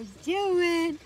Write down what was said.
guys doing?